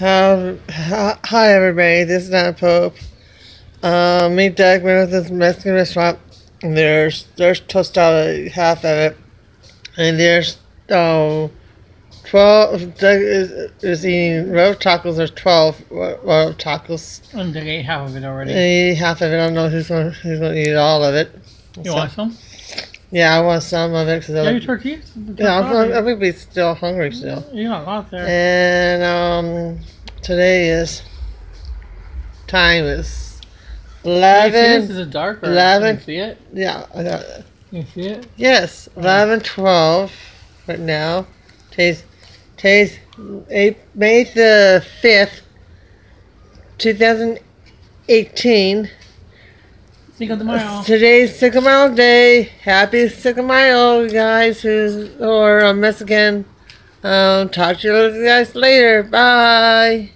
Um, hi, hi everybody, this is Donna Pope. Um, me Doug went with this Mexican restaurant. And there's there's tostada, half of it, and there's um twelve. Doug is, is eating rolled tacos. There's twelve ro- rolled tacos. And Doug ate half of it already. I eat half of it. I don't know who's gonna who's gonna eat all of it. you So- want some? Yeah, I want some of it because Yeah, your tortillas? yeah, I'm, I'm, gonna be still hungry still. You got a lot there. And um, today is time is see this? eleven. Is it dark eleven. Can you see it? Yeah, I got it. Can you see it? yes, eleven twelve right now. Today's today's eight, May the fifth, two thousand eighteen. Cinco de Mayo. Today's Cinco de Mayo Day. Happy Cinco de Mayo, guys who's or uh, Mexican. Um, talk to you guys later. Bye.